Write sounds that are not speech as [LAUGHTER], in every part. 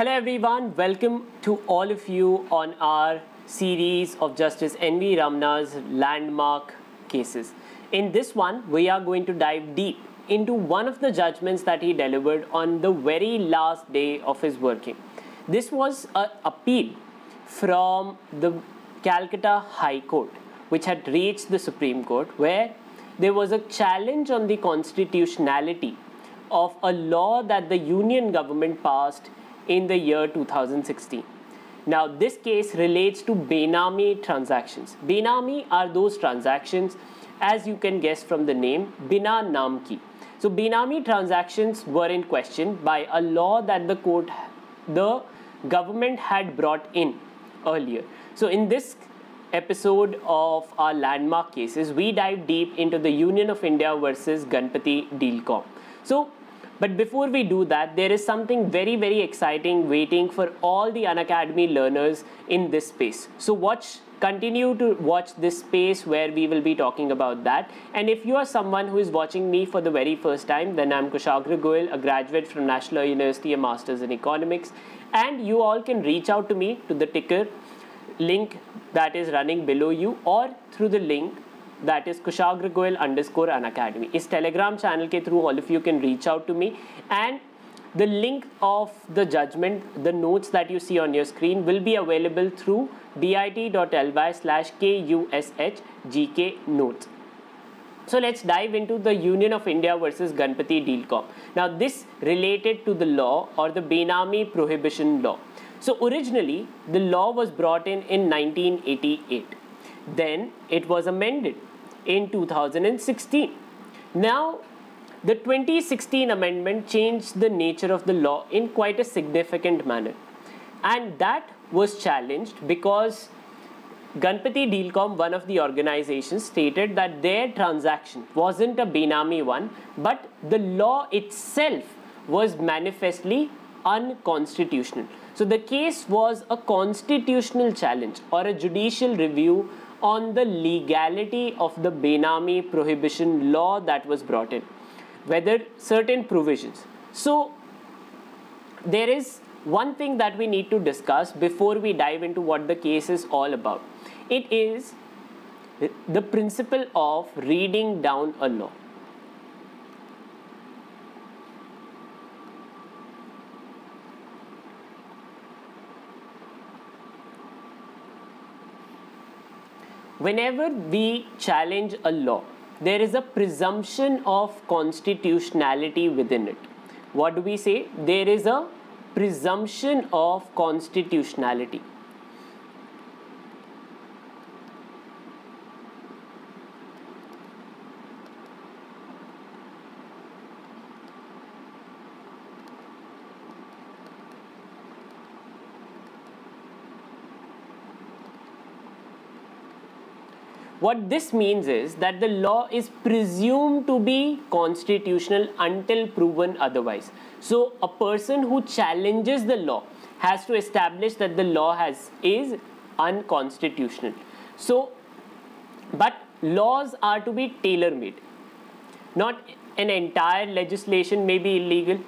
Hello everyone, welcome to all of you on our series of Justice N.V. Ramana's landmark cases. In this one, we are going to dive deep into one of the judgments that he delivered on the very last day of his working. This was an appeal from the Calcutta High Court, which had reached the Supreme Court, where there was a challenge on the constitutionality of a law that the Union government passed in the year 2016. Now, this case relates to Benami transactions. Benami are those transactions, as you can guess from the name, Bina Namki. So, Benami transactions were in question by a law that the court, the government had brought in earlier. So, in this episode of our landmark cases, we dive deep into the Union of India versus Ganpati Dealcom. So, but before we do that, there is something very, very exciting waiting for all the Unacademy learners in this space. So watch, continue to watch this space where we will be talking about that. And if you are someone who is watching me for the very first time, then I'm Kushagra Goyal, a graduate from National University, a master's in economics. And you all can reach out to me to the ticker link that is running below you or through the link that is Kushagra Goyal underscore Unacademy. Is Telegram channel ke through all of you can reach out to me and the link of the judgment, the notes that you see on your screen will be available through bit.ly slash kushgk notes. So let's dive into the Union of India versus Ganpati Dealcom. Now this related to the law or the Benami Prohibition Law. So originally the law was brought in in 1988. Then it was amended in 2016. Now, the 2016 amendment changed the nature of the law in quite a significant manner. And that was challenged because Ganpati Dealcom, one of the organizations, stated that their transaction wasn't a Benami one, but the law itself was manifestly unconstitutional. So the case was a constitutional challenge or a judicial review on the legality of the Benami prohibition law that was brought in, whether certain provisions. So, there is one thing that we need to discuss before we dive into what the case is all about. It is the principle of reading down a law. Whenever we challenge a law, there is a presumption of constitutionality within it. What do we say? There is a presumption of constitutionality. What this means is that the law is presumed to be constitutional until proven otherwise. So a person who challenges the law has to establish that the law has is unconstitutional. So, but laws are to be tailor-made. Not an entire legislation may be illegal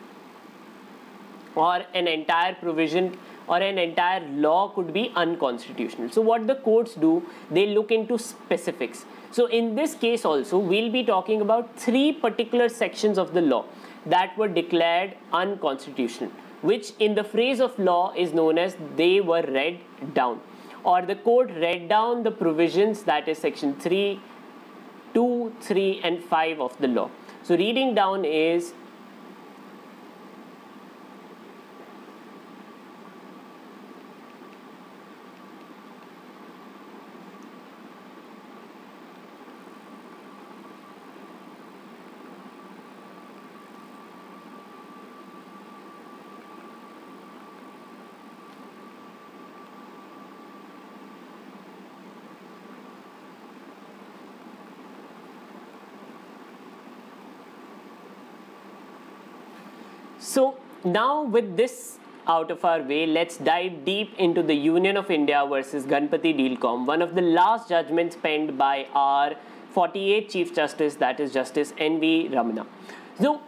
or an entire provision or an entire law could be unconstitutional. So what the courts do, they look into specifics. So in this case also, we'll be talking about three particular sections of the law that were declared unconstitutional, which in the phrase of law is known as they were read down or the court read down the provisions that is section 3, 2, 3 and 5 of the law. So reading down is So now with this out of our way, let's dive deep into the Union of India versus Ganpati Dealcom, one of the last judgments penned by our 48th Chief Justice, that is Justice N.V. Ramana. So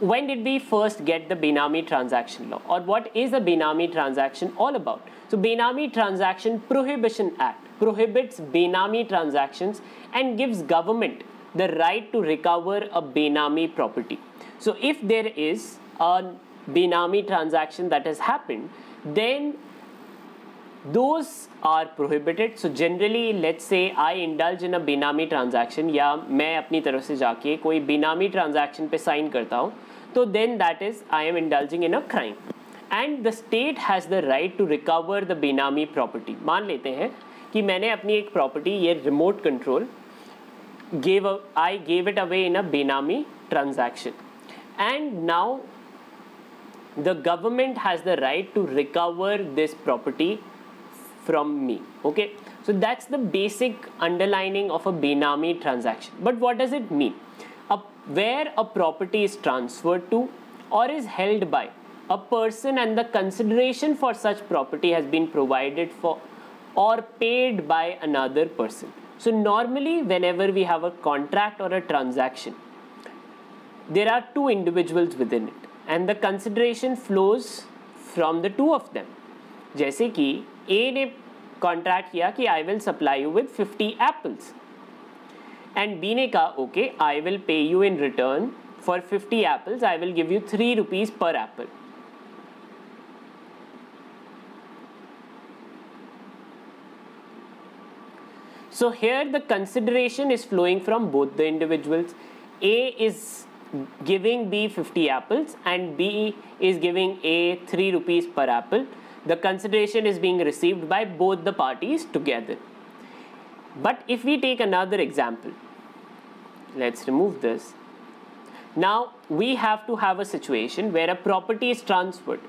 when did we first get the Benami transaction law or what is the Benami transaction all about? So Benami Transaction Prohibition Act prohibits Benami transactions and gives government the right to recover a Benami property. So if there is a Benami transaction that has happened, then those are prohibited. So generally, let's say I indulge in a Benami transaction या मैं अपनी तरफ़ से जाके कोई Benami transaction पे sign करता हूँ तो then that is I am indulging in a crime and the state has the right to recover the Benami property. मान लेते हैं कि मैंने अपनी एक property ये remote control gave a, I gave it away in a Benami transaction and now the government has the right to recover this property from me okay? So that's the basic underlining of a benami transaction. But what does it mean? A, where a property is transferred to or is held by a person and the consideration for such property has been provided for or paid by another person. So normally whenever we have a contract or a transaction there are two individuals within it and the consideration flows from the two of them जैसे कि ए ने contract किया कि I will supply you with 50 apples and B ने कहा okay I will pay you in return for 50 apples I will give you three rupees per apple So here the consideration is flowing from both the individuals. A is giving B 50 apples and B is giving A 3 rupees per apple, the consideration is being received by both the parties together. But if we take another example, let's remove this. Now we have to have a situation where a property is transferred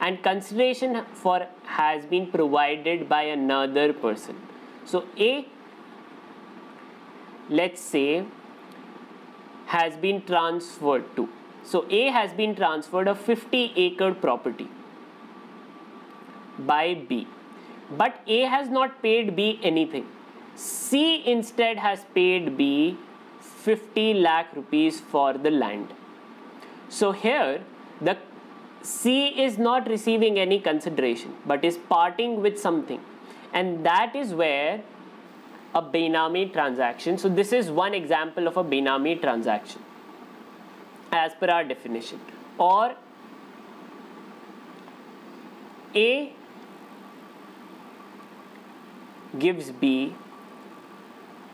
and consideration for has been provided by another person. So A, let's say has been transferred to. So A has been transferred a 50 acre property by B. But A has not paid B anything. C instead has paid B 50 lakh rupees for the land. So here the C is not receiving any consideration but is parting with something and that is where a Benami transaction. So this is one example of a Benami transaction as per our definition. Or A gives B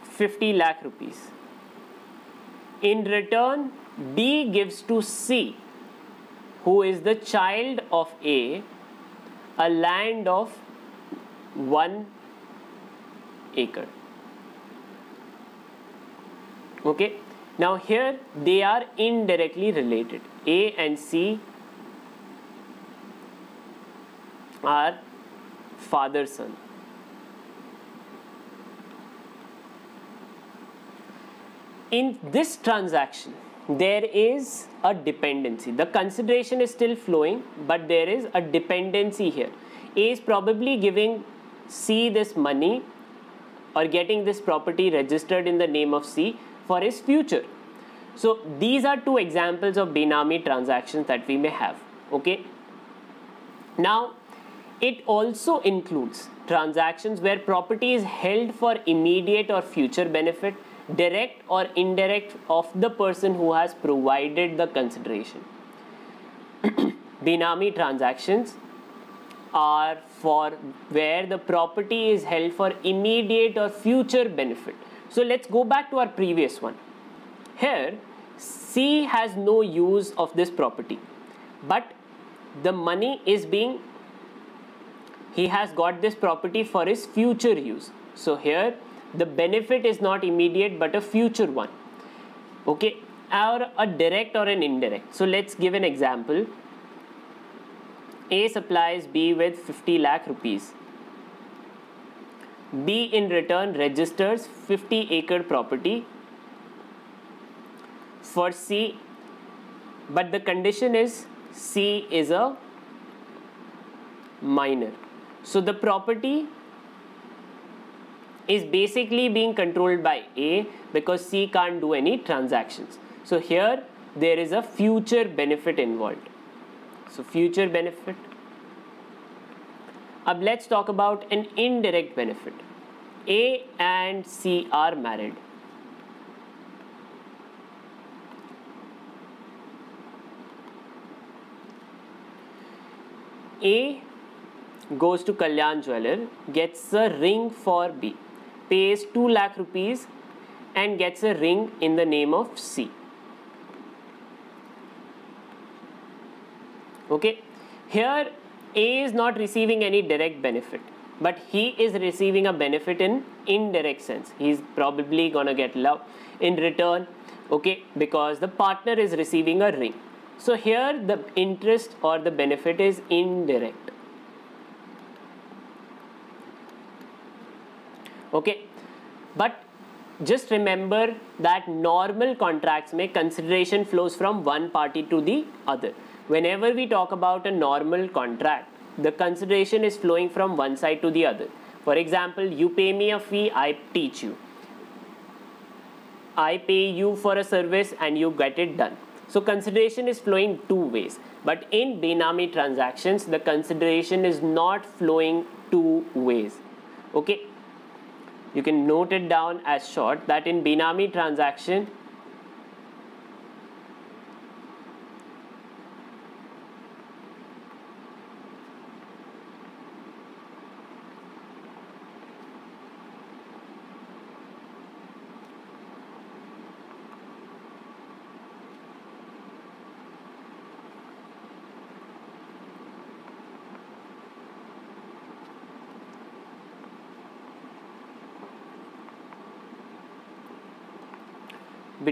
50 lakh rupees. In return, B gives to C, who is the child of A, a land of 1 acre okay? Now here they are indirectly related. A and c are father son. In this transaction there is a dependency. The consideration is still flowing but there is a dependency here. A is probably giving c this money or getting this property registered in the name of c for his future. So these are two examples of Benami transactions that we may have. Okay. Now it also includes transactions where property is held for immediate or future benefit, direct or indirect of the person who has provided the consideration. [CLEARS THROAT] Benami transactions are for where the property is held for immediate or future benefit. So let's go back to our previous one. Here, C has no use of this property, but the money is being, he has got this property for his future use. So here, the benefit is not immediate but a future one. Okay, or a direct or an indirect. So let's give an example. A supplies B with 50 lakh rupees B in return registers 50 acre property for C but the condition is C is a minor. So the property is basically being controlled by A because C can't do any transactions. So here there is a future benefit involved. So future benefit. Now let's talk about an indirect benefit. A and C are married. A goes to Kalyan Jeweler, gets a ring for B, pays 2 lakh rupees and gets a ring in the name of C. Okay, here A is not receiving any direct benefit, but he is receiving a benefit in indirect sense. He's probably gonna get love in return, okay, because the partner is receiving a ring. So here the interest or the benefit is indirect. Okay, but just remember that normal contracts may consideration flows from one party to the other. Whenever we talk about a normal contract, the consideration is flowing from one side to the other. For example, you pay me a fee, I teach you. I pay you for a service and you get it done. So consideration is flowing two ways. But in Benami transactions, the consideration is not flowing two ways. Okay, you can note it down as short that in Benami transaction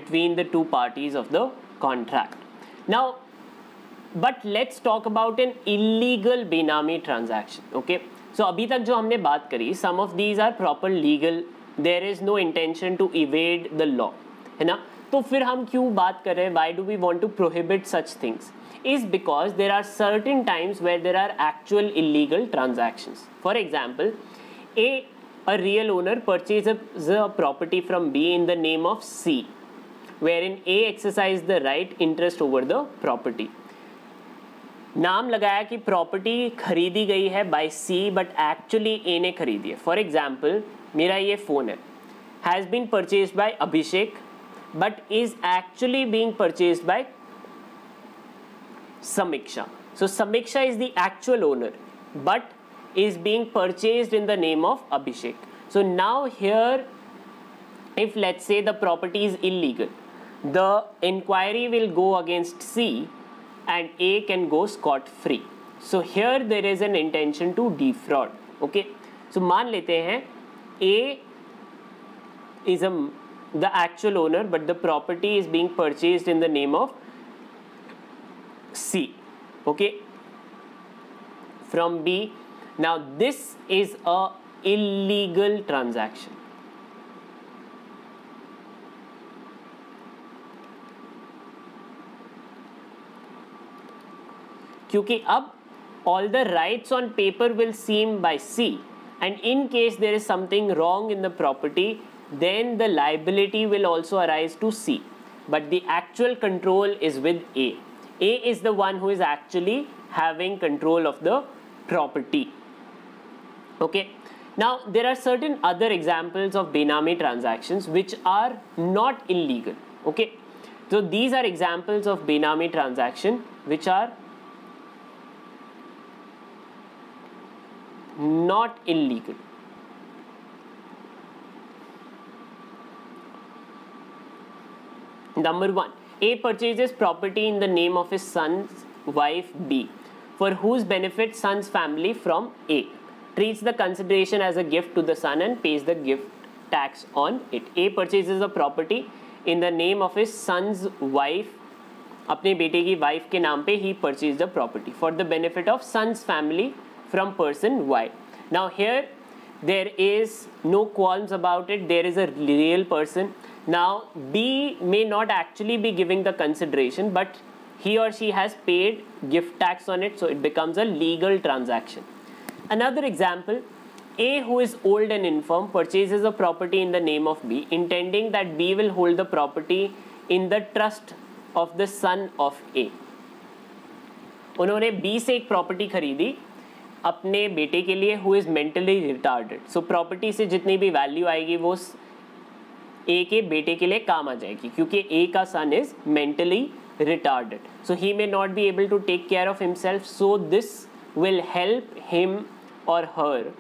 between the two parties of the contract. Now, but let's talk about an illegal benami transaction. Okay. So अभी तक जो हमने बात करी some of these are proper legal. There is no intention to evade the law. है ना तो फिर why do we want to prohibit such things? It is because there are certain times where there are actual illegal transactions. For example, A, a real owner purchases a property from B in the name of C wherein A exercised the right interest over the property. नाम लगाया कि property खरीदी गई है by C but actually A ने खरीदी है for example मेरा ये फ़ोन है has been purchase by Abhishek but is actually being purchase by Samiksha so samiksha is the actual owner but is being purchased in the name of abhishek so now here if let's say the property is illegal the inquiry will go against C and A can go scot free. So here there is an intention to defraud. Okay. So मान लेते हैं A is a the actual owner but the property is being purchased in the name of C. Okay. From B. Now this is a illegal transaction. क्योंकि अब all the rights on paper will seem by C and in case there is something wrong in the property then the liability will also arise to C but the actual control is with A. A is the one who is actually having control of the property. Okay. Now there are certain other examples of Benami transactions which are not illegal. Okay. So these are examples of Benami transaction which are not illegal. Number one, A purchases property in the name of his son's wife B, for whose benefit son's family from A treats the consideration as a gift to the son and pays the gift tax on it. A purchases a property in the name of his son's wife अपने बेटे की wife के नाम पे ही purchase the property for the benefit of sons family from person Y. Now here there is no qualms about it. There is a real person. Now B may not actually be giving the consideration but he or she has paid gift tax on it so it becomes a legal transaction. Another example A who is old and infirm purchases a property in the name of B intending that B will hold the property in the trust of the son of ए उन्होंने B से एक property खरीदी अपने बेटे के लिए who is mentally retarded so property से जितनी भी वैल्यू आएगी, वो ए के बेटे के लिए काम आ जाएगी, क्योंकि ए का son is mentally retarded so he may not be able to take care of himself so this will help him or her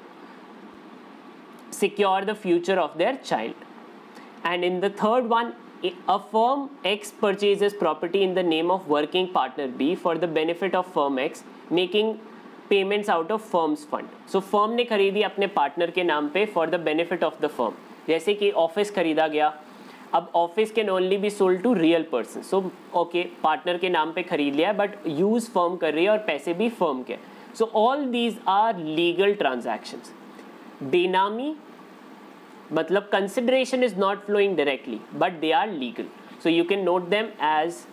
secure the future of their child and in the third one a firm x purchases property in the name of working partner B for the benefit of firm X making payments out of firms fund so firm ने खरीदी अपने partner के नाम पे for the benefit of the firm जैसे कि office खरीदा गया। अब office can only be sold to real person so okay partner के नाम पे खरीद लिया बट यूज़ फर्म कर रही है और पैसे भी फर्म के। So all these are legal transactions benami मतलब consideration is not flowing directly but they are legal so you can note them as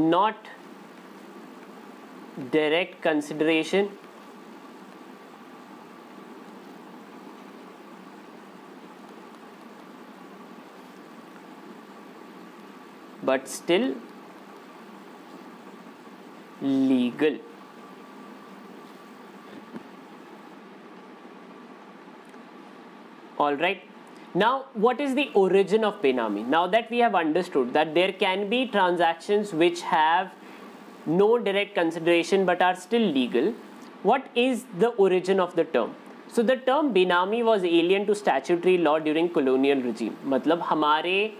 not direct consideration but still legal. All right. Now, what is the origin of Benami? Now that we have understood that there can be transactions which have no direct consideration but are still legal, what is the origin of the term? So the term Benami was alien to statutory law during colonial regime. मतलब हमारे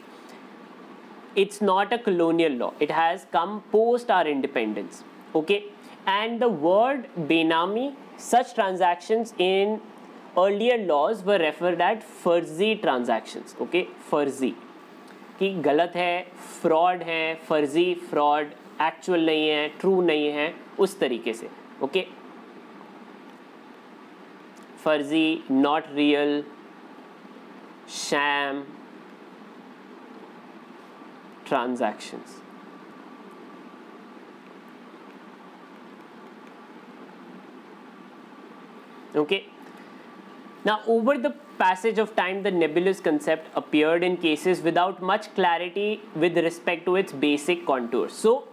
it's not a colonial law it has come post our independence okay and the word benami such transactions in earlier laws were referred at फर्जी transactions okay फर्जी कि गलत है fraud है फर्जी fraud actual नहीं है ट्रू नहीं है उस तरीके से ओके फर्जी not real sham transactions. Okay. Now, over the passage of time, the nebulous concept appeared in cases without much clarity with respect to its basic contours. So,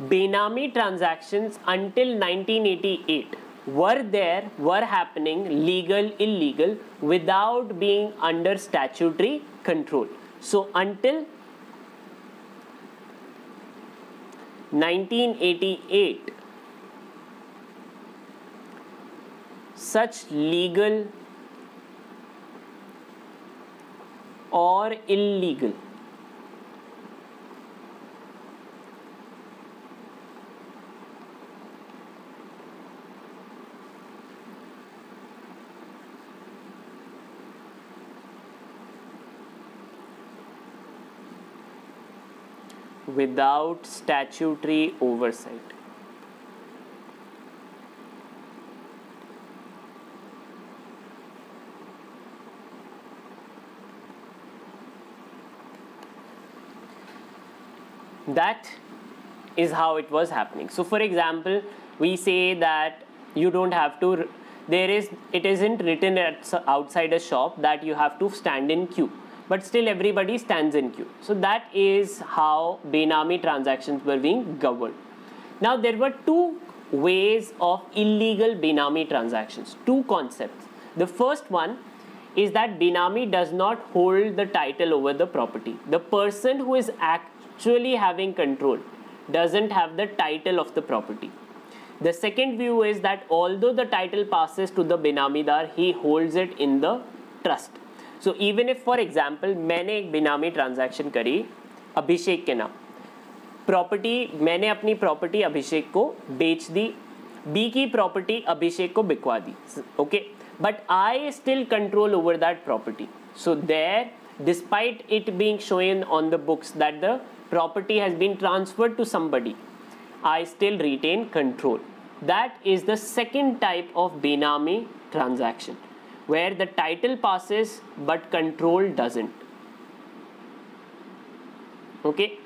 Benami transactions until 1988 were there, were happening, legal, illegal, without being under statutory control. So, until 1988 such legal or illegal without statutory oversight. That is how it was happening. So, for example, we say that you don't have to, there is, it isn't written at, outside a shop that you have to stand in queue but still everybody stands in queue. So that is how Benami transactions were being governed. Now there were two ways of illegal Benami transactions, two concepts. The first one is that Benami does not hold the title over the property. The person who is actually having control doesn't have the title of the property. The second view is that although the title passes to the Benamidar, he holds it in the trust. So even if for example मैंने एक बेनामी transaction करी अभिषेक के नाम property मैंने अपनी property Abhishek को बेच दी बी की प्रॉपर्टी अभिषेक को बिकवा दी okay but I still control over that property so there despite it being showing on the books that the property has been transferred to somebody I still retain control that is the second type of benami transaction where the title passes but control doesn't. Okay.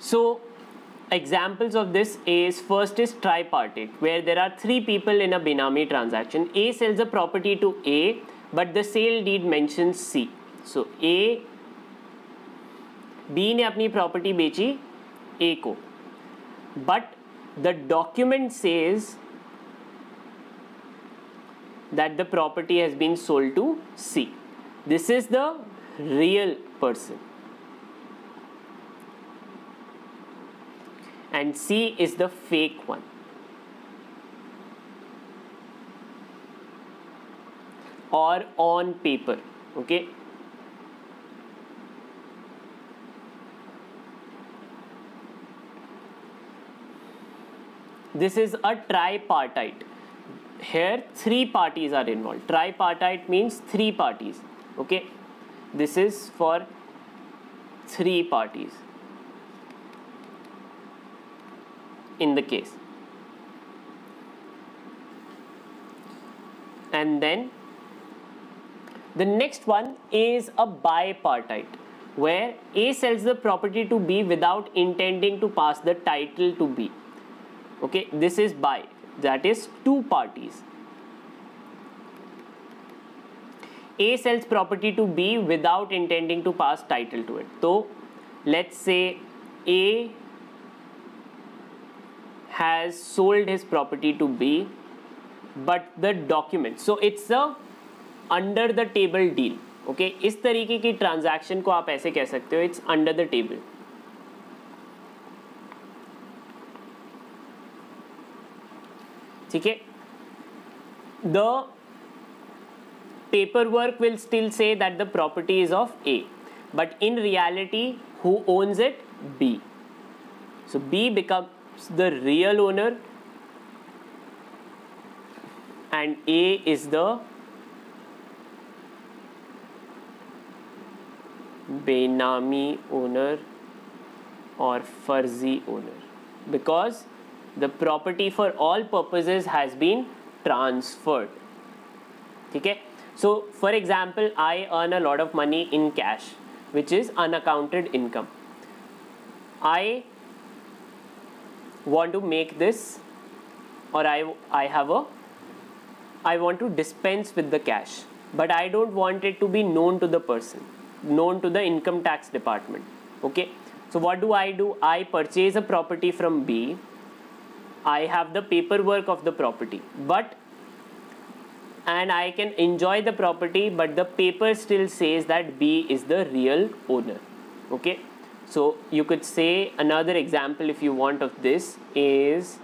So examples of this is first is tripartite where there are three people in a benami transaction. A sells a property to A but the sale deed mentions C. So A, B ne apni property bechi A ko, but the document says that the property has been sold to C. This is the real person. And C is the fake one. Or on paper. Okay. This is a tripartite here three parties are involved tripartite means three parties okay this is for three parties in the case and then the next one is a bipartite where A sells the property to B without intending to pass the title to B okay this is bi that is two parties. A sells property to B without intending to pass title to it. So let's say A has sold his property to B but the document so it's a under the table deal okay okay? इस तरीके की transaction को आप ऐसे कह सकते हो it's under the table ठीक है the paperwork will still say that the property is of A but in reality who owns it B so B becomes the real owner and A is the Benami owner or Farzi owner. Because the property for all purposes has been transferred. Okay? So for example i earn a lot of money in cash which is unaccounted income. I want to make this or i i have a i want to dispense with the cash but i don't want it to be known to the person known to the income tax department okay? So what do i do? I purchase a property from b. I have the paperwork of the property but and I can enjoy the property but the paper still says that B is the real owner okay so you could say another example if you want of this is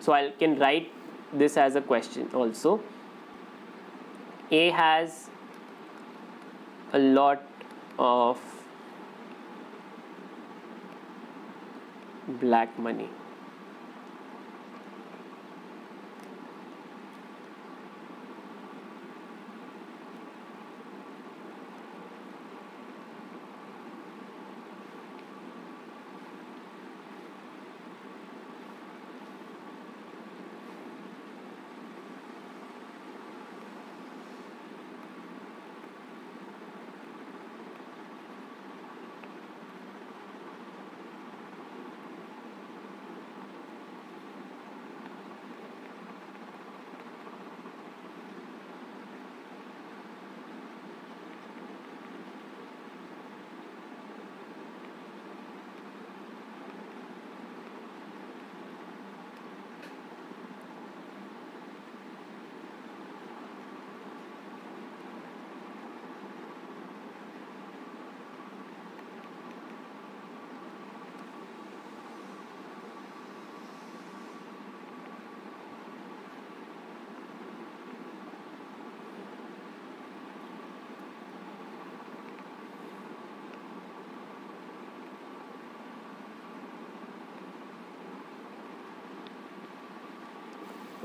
so I can write this as a question also. A has a lot of black money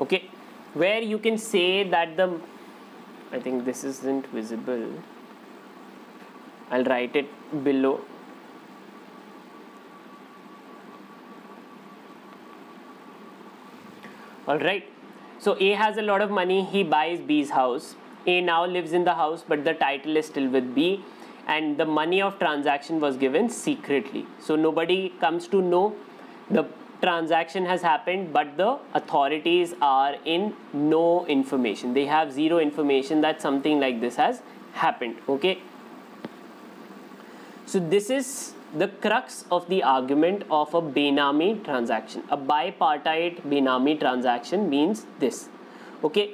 okay. Where you can say that the I think this isn't visible. I'll write it below. Alright so A has a lot of money. He buys B's house. A now lives in the house but the title is still with B. And the money of transaction was given secretly. So nobody comes to know the transaction has happened but the authorities are in no information they have zero information that something like this has happened okay so this is the crux of the argument of a Benami transaction. A bipartite Benami transaction means this. Okay.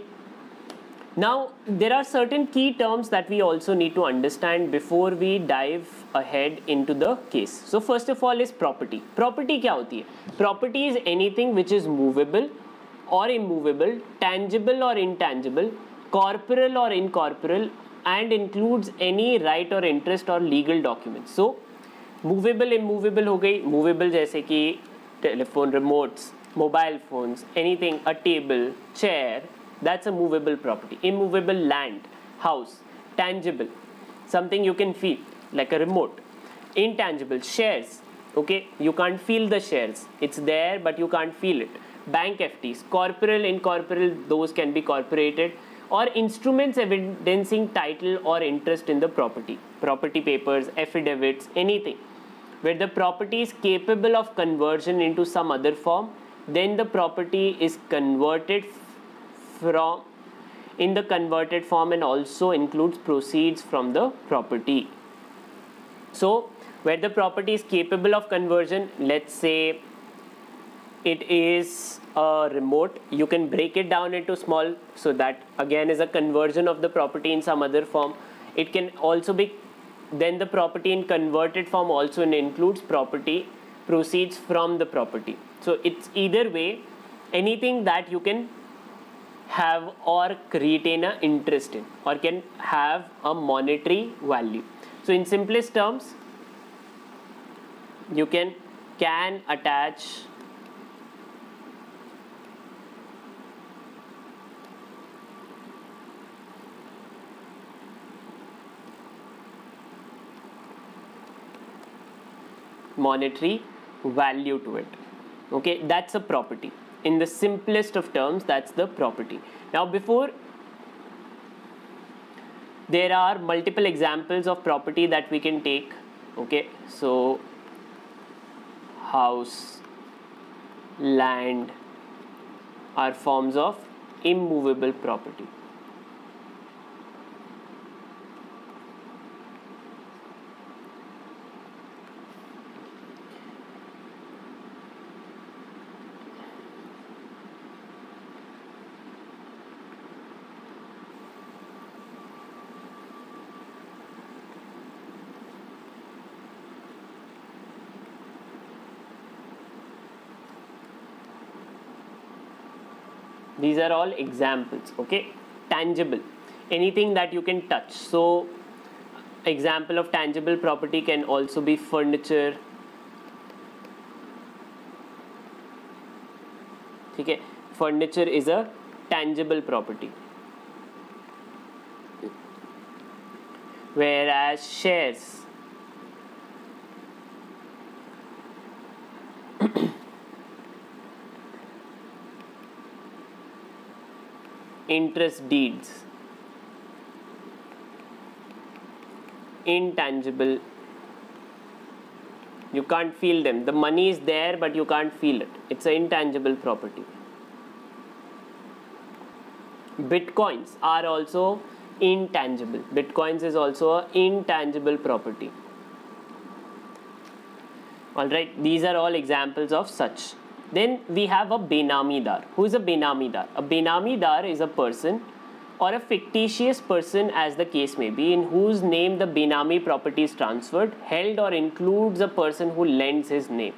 Now, there are certain key terms that we also need to understand before we dive ahead into the case. So, first of all is property. Property क्या होती है? Property is anything which is movable or immovable, tangible or intangible, corporeal or incorporeal, and includes any right or interest or legal documents. So, movable immovable हो गई movable जैसे कि telephone remotes mobile phones anything a table chair that's a movable property immovable land house tangible something you can feel like a remote. Intangible shares. Okay? You can't feel the shares. It's there but you can't feel it. Bank FDs corporeal incorporeal those can be corporated. Or instruments evidencing title or interest in the property. Property papers affidavits anything. Where the property is capable of conversion into some other form then the property is converted from in the converted form and also includes proceeds from the property so where the property is capable of conversion let's say it is a remote you can break it down into small so that again is a conversion of the property in some other form. It can also be then the property in converted form also includes property proceeds from the property. So it's either way anything that you can have or retain an interest in or can have a monetary value so in simplest terms you can can attach monetary value to it. Okay that's a property. In the simplest of terms that's the property. Now before there are multiple examples of property that we can take okay? So house land are forms of immovable property these are all examples okay? Tangible. Anything that you can touch. So example of tangible property can also be furniture. Okay? Furniture is a tangible property. Whereas shares interest deeds. Intangible. You can't feel them. The money is there but you can't feel it. It's an intangible property. Bitcoins are also intangible. Bitcoins is also an intangible property. All right these are all examples of such then we have a Benamidar. Who is a Benamidar? A Benamidar is a person or a fictitious person as the case may be in whose name the Benami property is transferred, held or includes a person who lends his name.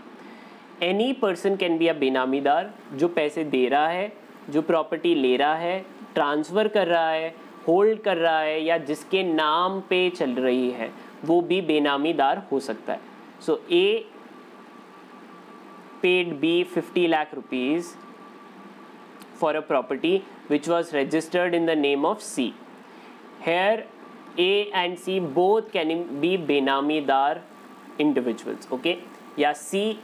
Any person can be a Benamidar जो पैसे दे रहा है जो property ले रहा है transfer कर रहा है होल्ड कर रहा है या जिसके नाम पे चल रही है वो भी बेनामीदार हो सकता है सो ए paid B 50 lakh rupees for a property which was registered in the name of C. Here A and C both can be Benamidar individuals. Okay. Yeah, C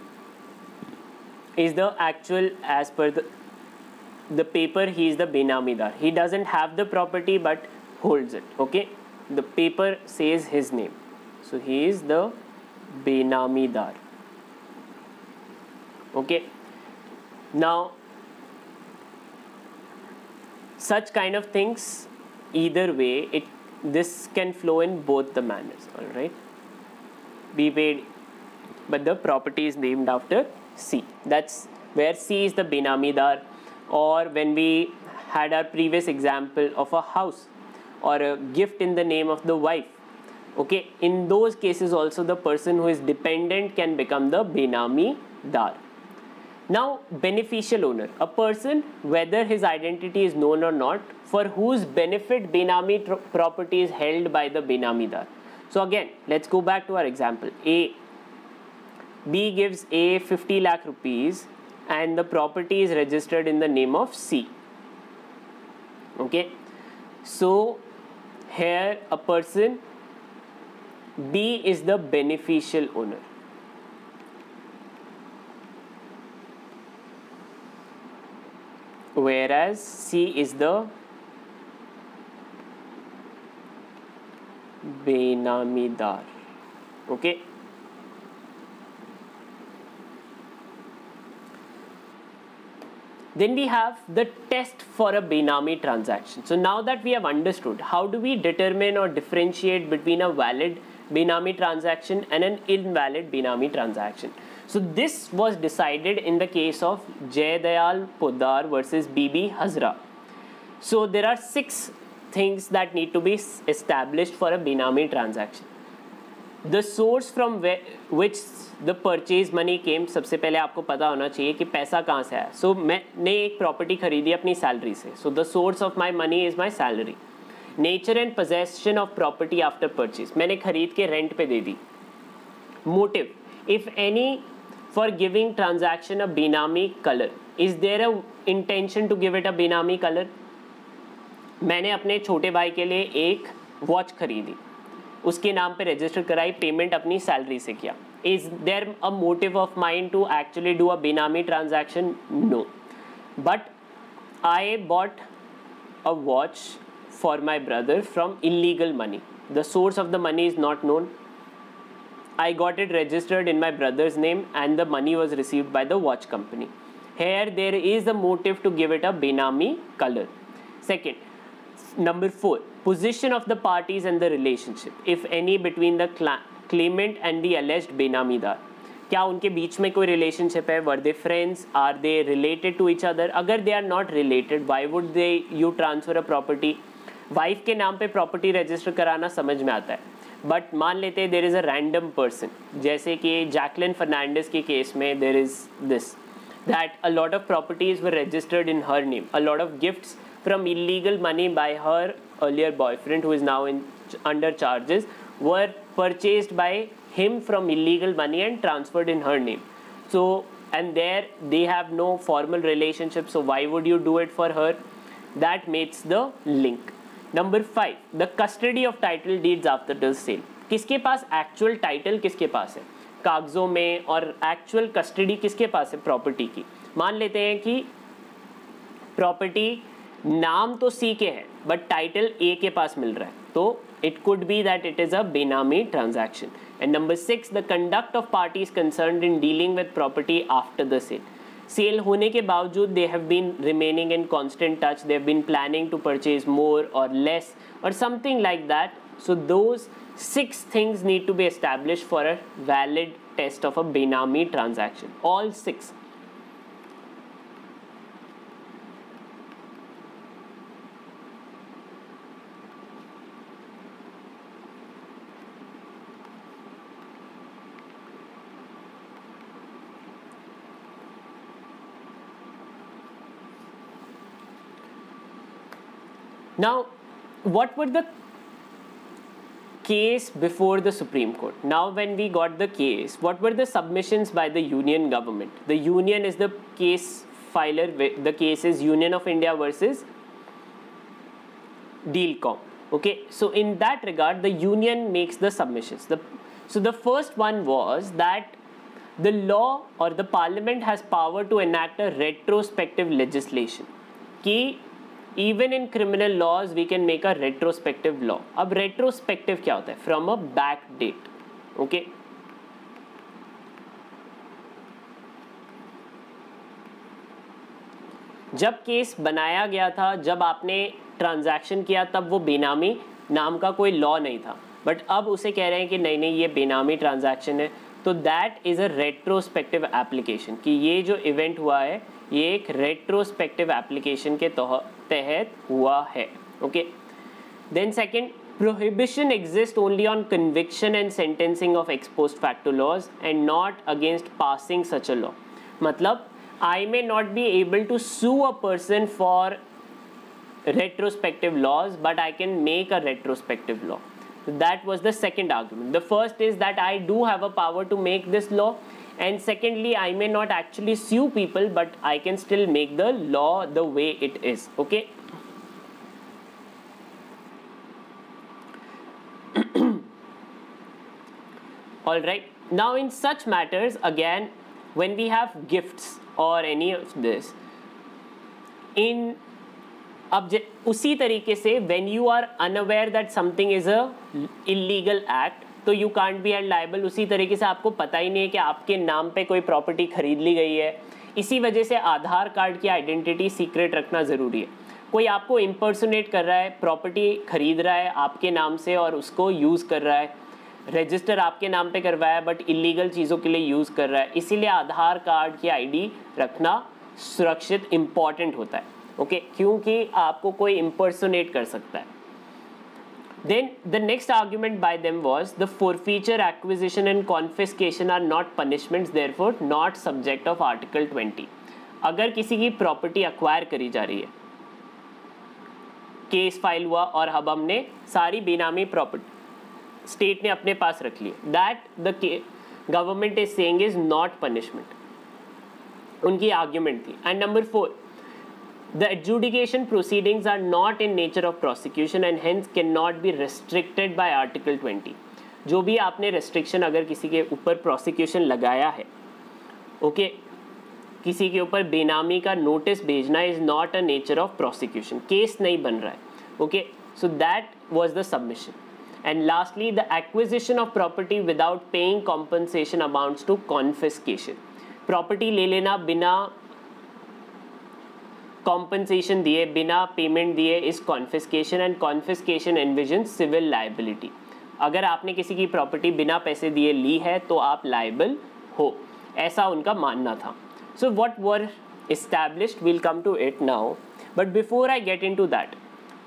is the actual as per the the paper he is the Benamidar. He doesn't have the property but holds it. Okay. The paper says his name. so he is the benamidar okay? Now such kind of things either way it this can flow in both the manners all right be paid but the property is named after c. That's where c is the benamidar or when we had our previous example of a house or a gift in the name of the wife okay? In those cases also the person who is dependent can become the benami dar now beneficial owner. A person whether his identity is known or not for whose benefit benami property is held by the benami dar so again let's go back to our example. A b gives a 50 lakh rupees and the property is registered in the name of c. Okay? So here a person B is the beneficial owner whereas C is the benamidar okay Then we have the test for a Benami transaction. So now that we have understood how do we determine or differentiate between a valid Benami transaction and an invalid Benami transaction. So this was decided in the case of Jay Dayal Poddar versus Bibi Hazra. So there are six things that need to be established for a Benami transaction. The source from which the purchase money came, सबसे पहले आपको पता होना चाहिए कि पैसा कहाँ से आया. So मैंने एक property खरीदी अपनी salary से. So the source of my money is my salary. Nature and possession of property after purchase. मैंने खरीद के rent पे दे दी. Motive. If any for giving transaction a binami color. Is there a intention to give it a binami color? मैंने अपने छोटे भाई के लिए एक वॉच खरीदी। उसके नाम पे रजिस्टर कराई पेमेंट अपनी सैलरी से किया। Is there a motive of mind to actually do a benami transaction no but I bought a watch for my brother from illegal money the source of the money is not known i got it registered in my brother's name and the money was received by the watch company here there is a motive to give it a binami color second number 4 position of the parties and the relationship if any between the clan Clement and the एलेस्ड बेनामीदार क्या उनके बीच में कोई relationship है were they friends are they related to each other अगर they are not related why would they you transfer a property wife के नाम पे property register कराना समझ में आता है बट मान लेते हैं there is a random person जैसे कि जैकलिन फर्नांडिस के केस में there is this that a lot of properties were registered in her name a lot of gifts from illegal money by her earlier boyfriend who is now in under charges were purchased by him from illegal money and transferred in her name. So, and there they have no formal relationship, so why would you do it for her? That makes the link. Number five the custody of title deeds after the sale किसके पास? Actual title किसके पास है? कागजों में और actual custody किसके पास है? Property की। मान लेते हैं कि प्रॉपर्टी नाम तो सी के है बट टाइटल ए के पास मिल रहा है। तो it could be that it is a benami transaction and number six the conduct of party concern in dealing with property after the sale sale होने के बावजूद they have been remaining in constant touch they have been planning to purchase more or less or something like that so those six things need to be establish for a valid test of a benami transaction all six Now, what were the case before the Supreme Court? Now, when we got the case, what were the submissions by the Union government? The Union is the case filer, the case is Union of India versus Dealcom. Okay, so in that regard, the Union makes the submissions. The, so the first one was that the law or the parliament has power to enact a retrospective legislation. Key even in criminal laws we can make a retrospective law अब retrospective क्या होता है? From a back date okay जब case बनाया गया था, जब आपने ट्रांजैक्शन किया, तब वो बेनामी नाम का कोई लॉ नहीं था. बट अब उसे कह रहे हैं कि नहीं नहीं, ये बेनामी ट्रांजैक्शन है. तो that is a retrospective application कि ये जो इवेंट हुआ है ये एक रेट्रोस्पेक्टिव एप्लीकेशन के तहत हुआ है okay then second prohibition exist only on conviction and sentencing of ex post facto laws and not against passing such a law मतलब I may not be able to sue a person for retrospective laws but I can make a retrospective law that was the second argument the first is that I do have a power to make this law and secondly i may not actually sue people but i can still make the law the way it is okay [CLEARS THROAT] all right now in such matters again when we have gifts or any of this in अब उसी तरीके से when you are unaware that something is a illegal act तो you can't be and liable उसी तरीके से आपको पता ही नहीं है कि आपके नाम पे कोई प्रॉपर्टी खरीद ली गई है। इसी वजह से आधार कार्ड की आइडेंटिटी सीक्रेट रखना ज़रूरी है। कोई आपको इम्पर्सोनेट कर रहा है प्रॉपर्टी खरीद रहा है आपके नाम से और उसको यूज़ कर रहा है। रजिस्टर आपके नाम पे करवाया बट इलीगल चीज़ों के लिए यूज़ कर रहा है। इसीलिए आधार कार्ड की आईडी रखना सुरक्षित इंपॉर्टेंट होता है। ओके? क्योंकि आपको कोई इम्पर्सोनेट कर सकता है। Then the next argument by them was the forfeiture acquisition and confiscation are not punishments therefore not subject of article 20 अगर किसी की प्रॉपर्टी अक्वायर करी जा रही है केस फ़ाइल हुआ और अब हमने सारी बेनामी प्रॉपर्टी स्टेट ने अपने पास रख ली that the government is saying is not punishment उनकी आर्ग्यूमेंट थी and number four The adjudication proceedings are not in nature of prosecution and hence cannot be restricted by Article 20. जो भी आपने restriction अगर किसी के ऊपर prosecution लगाया है ओके okay, किसी के ऊपर बेनामी का नोटिस भेजना is not a nature of prosecution case नहीं बन रहा है okay so that was the submission and lastly the acquisition of property without paying compensation amounts to confiscation property ले लेना बिना कॉम्पनसेशन दिए, बिना पेमेंट दिए इस confiscation and confiscation envision civil liability अगर आपने किसी की प्रॉपर्टी बिना पैसे दिए ली है तो आप लाइबल हो। ऐसा उनका मानना था। So whatever establish will come to it now but before I get into that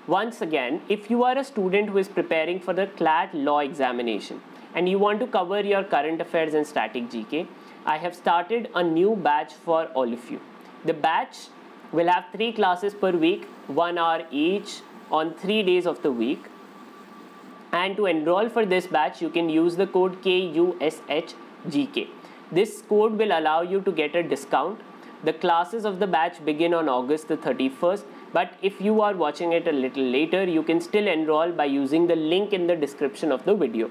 once again if you are a student who is preparing for the CLAT law examination and you want to cover your current affair and static G K I have started a new batch for all of you the batch We'll have three classes per week, one hour each on three days of the week. And to enroll for this batch, you can use the code KUSHGK. This code will allow you to get a discount. The classes of the batch begin on August the 31st, but if you are watching it a little later, you can still enroll by using the link in the description of the video.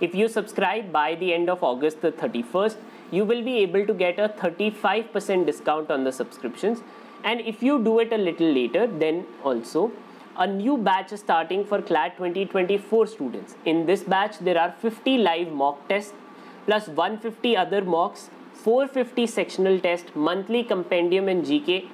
If you subscribe by the end of August the 31st, you will be able to get a 35% discount on the subscriptions. And if you do it a little later, then also a new batch is starting for CLAT 2024 students. In this batch, there are 50 live mock tests plus 150 other mocks, 450 sectional tests, monthly compendium and GK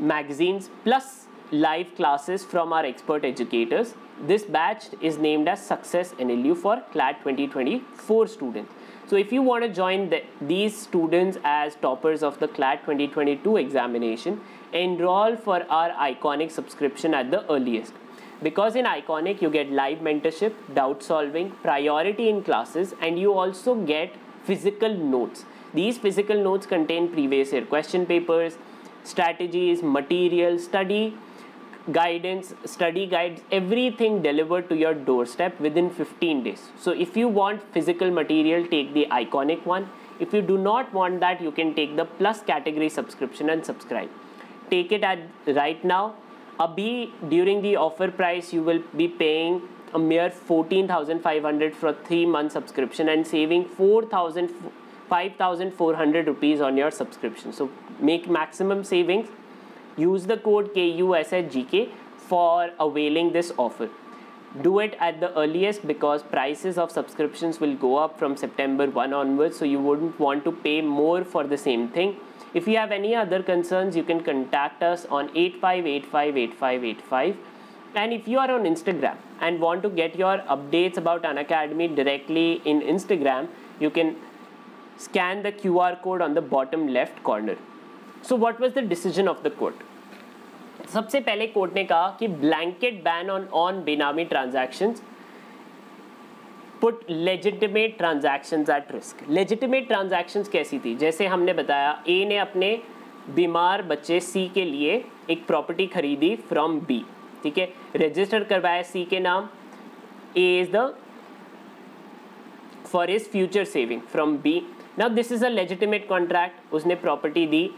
magazines, plus live classes from our expert educators. This batch is named as Success NLU for CLAT 2024 students. So if you want to join the, these students as toppers of the CLAT 2022 examination, enroll for our Iconic subscription at the earliest. Because in Iconic, you get live mentorship, doubt solving, priority in classes, and you also get physical notes. These physical notes contain previous year question papers, strategies, material, study guidance, study guides, everything delivered to your doorstep within 15 days. So if you want physical material, take the iconic one. If you do not want that, you can take the plus category subscription and subscribe. Take it at right now. Abhi during the offer price, you will be paying a mere 14,500 for a three month subscription and saving 4,000 5,400 rupees on your subscription. So make maximum savings use the code KUSHGK for availing this offer. do it at the earliest because prices of subscriptions will go up from September 1 onwards so you wouldn't want to pay more for the same thing. If you have any other concerns you can contact us on 85858585 and if you are on Instagram and want to get your updates about Unacademy directly in Instagram you can scan the QR code on the bottom left corner. So what was the decision of the court सबसे पहले court ने कहा कि blanket ban on on benami transaction put legitimate transaction at risk legitimate transaction कैसी थी? जैसे हमने बताया ए ने अपने बीमार बच्चे सी के लिए एक प्रॉपर्टी खरीदी फ्रॉम बी ठीक है? रजिस्टर करवाया सी के नाम। A is the for is future saving from B now this is a legitimate contract उसने property the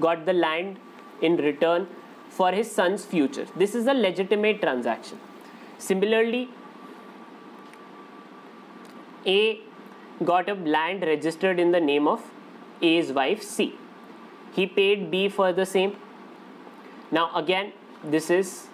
got the land in return for his son's future. This is a legitimate transaction. Similarly, A got a land registered in the name of A's wife C. He paid B for the same. Now, again, this is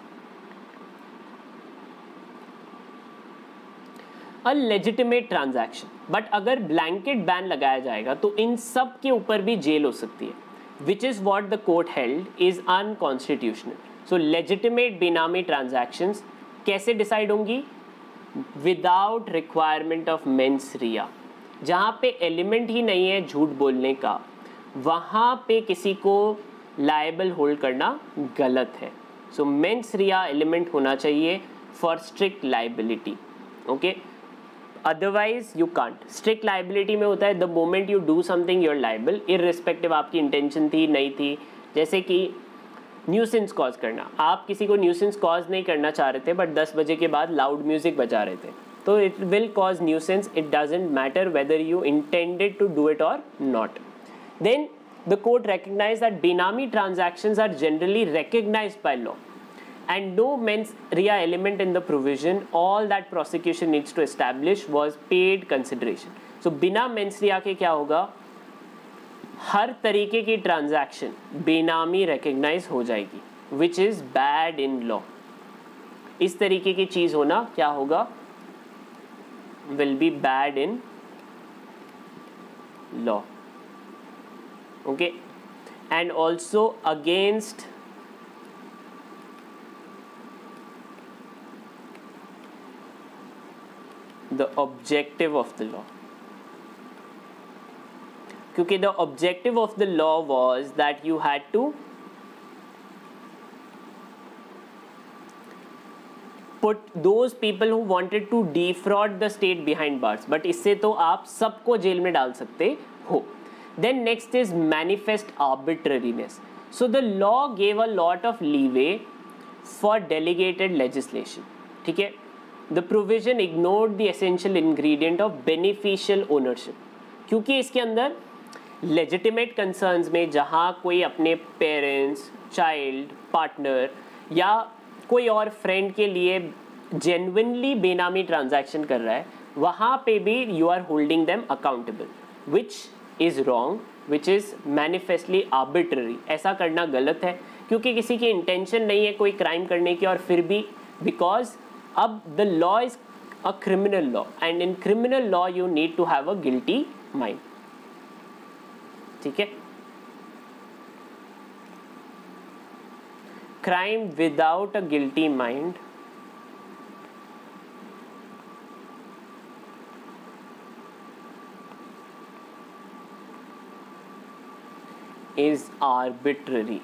a legitimate transaction. But अगर blanket ban लगाया जाएगा तो इन सब के ऊपर भी jail हो सकती है which is what the court held, is unconstitutional. So, legitimate benami transactions कैसे डिसाइड होंगी? Without requirement of mens rea जहाँ पे एलिमेंट ही नहीं है झूठ बोलने का, वहाँ पे किसी को लाइबल होल्ड करना गलत है. सो मेंस रिया एलिमेंट होना चाहिए for strict liability okay otherwise you can't strict liability में होता है the moment you do something you're liable irrespective आपकी इंटेंशन थी, नहीं थी। जैसे कि न्यूसेंस कॉज करना। आप किसी को न्यूसेंस कॉज नहीं करना चाह रहे थे बट दस बजे के बाद लाउड म्यूज़िक बजा रहे थे। तो it will cause nuisance it doesn't matter whether you intended to do it or not then the court recognized that Benami transactions are generally recognized by law. and no mens rea element in the provision all that prosecution needs to establish was paid consideration so बिना mens rea के क्या होगा हर तरीके की transaction बेनामी recognise हो जाएगी which is bad in law इस तरीके की चीज़ होना क्या होगा will be bad in law okay and also against the objective of the law क्योंकि the objective of the law was that you had to put those people who wanted to defraud the state behind bars but इससे तो आप सबको jail में डाल सकते हो then next is manifest arbitrariness so the law gave a lot of leeway for delegated legislation ठीक है the provision ignored the essential ingredient of beneficial ownership क्योंकि इसके अंदर लेजिटिमेट कंसर्न्स में जहाँ कोई अपने पेरेंट्स चाइल्ड पार्टनर या कोई और फ्रेंड के लिए जेनविनली बेनामी ट्रांजैक्शन कर रहा है, वहाँ पे भी you are holding them accountable which is wrong which is manifestly arbitrary ऐसा करना गलत है, क्योंकि किसी की इंटेंशन नहीं है कोई क्राइम करने की और फिर भी because अब the law is a criminal law and in criminal law you need to have a guilty mind ठीक है crime without a guilty mind is arbitrary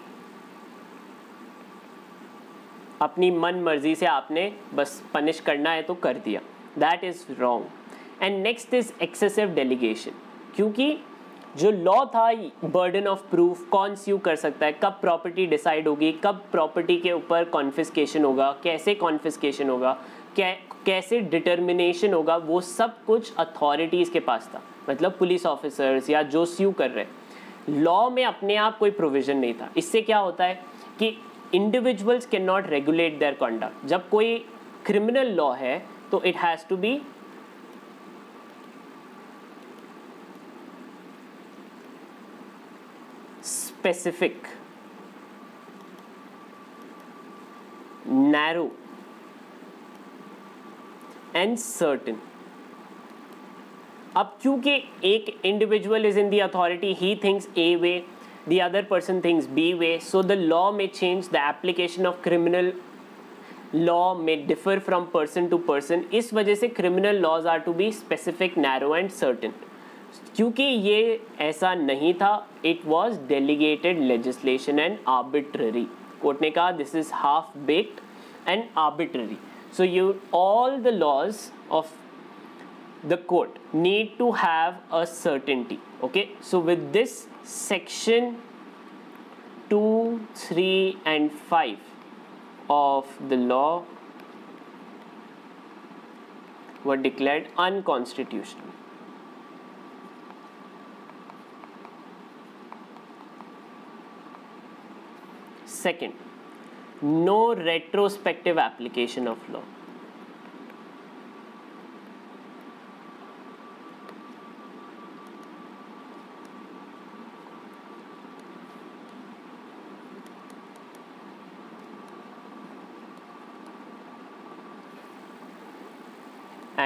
अपनी मन मर्ज़ी से आपने बस पनिश करना है तो कर दिया। That is wrong and next is excessive delegation क्योंकि जो लॉ था बर्डन ऑफ़ प्रूफ कौन स्यू कर सकता है? कब प्रॉपर्टी डिसाइड होगी? कब प्रॉपर्टी के ऊपर कॉन्फिस्केशन होगा? कैसे कॉन्फिस्केशन होगा? कै, कैसे डिटर्मिनेशन होगा? वो सब कुछ अथॉरिटीज़ के पास था। मतलब पुलिस ऑफिसर्स या जो स्यू कर रहे लॉ में अपने आप कोई प्रोविज़न नहीं था। इससे क्या होता है कि individuals can not regulate their conduct जब कोई क्रिमिनल लॉ है तो it has to be specific narrow and certain अब क्योंकि एक individual is in the authority he thinks a way the other person thinks B way so the law may change the application of criminal law may differ from person to person इस वजह से criminal laws are to be specific narrow and certain क्योंकि ये ऐसा नहीं था it was delegated legislation and arbitrary court ने कहा this is half baked and arbitrary so you all the laws of the court need to have a certainty okay so with this section 2 3 and 5 of the law were declared unconstitutional Second, no retrospective application of law.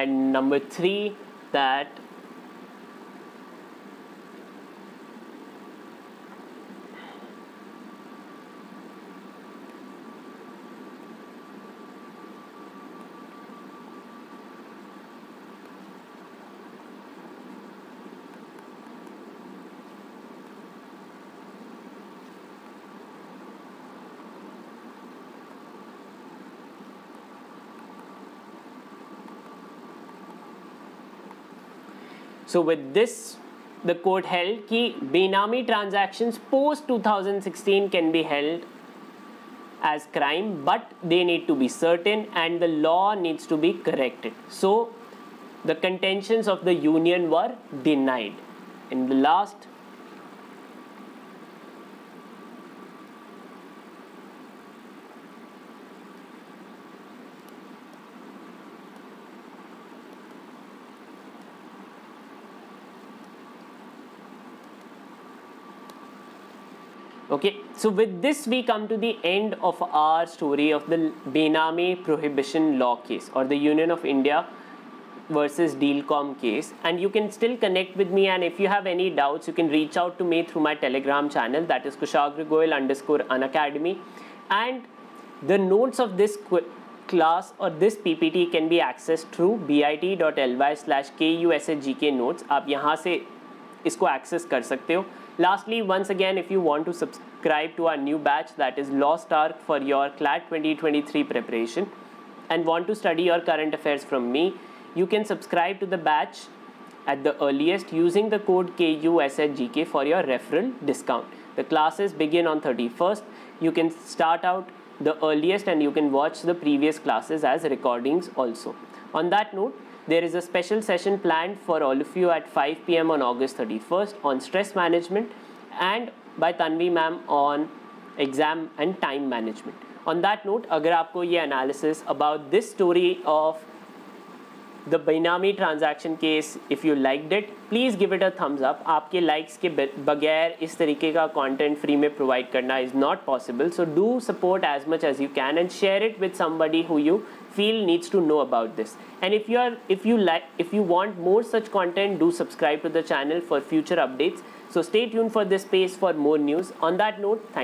And number three, that So with this, the court held that Benami transactions post 2016 can be held as crime, but they need to be certain and the law needs to be corrected. So the contentions of the union were denied. In the last Okay, so with this we come to the end of our story of the Benami Prohibition Law case or the Union of India versus Dealcom case. And you can still connect with me and if you have any doubts you can reach out to me through my telegram channel that is Kushagra Goyal underscore unacademy and the notes of this class or this PPT can be accessed through bit.ly slash kusagk notes. आप यहाँ से इसको access कर सकते हो। Lastly, once again, if you want to subscribe to our new batch that is Lost Ark for your CLAT 2023 preparation and want to study your current affairs from me, you can subscribe to the batch at the earliest using the code KUSHGK for your referral discount. The classes begin on 31st. You can start out the earliest and you can watch the previous classes as recordings also. On that note, There is a special session planned for all of you at 5 pm on August 31st on stress management and by Tanvi ma'am on exam and time management on that note अगर आपको ये analysis about this story of the benami transaction case if you like it please give it a thumbs up आपके likes के बगैर इस तरीके का content free में प्रोवाइड करना is not possible so do support as much as you can and share it with somebody who you feel needs to know about this. And if you are if you like if you want more such content do subscribe to the channel for future updates. So stay tuned for this space for more news. On that note thank you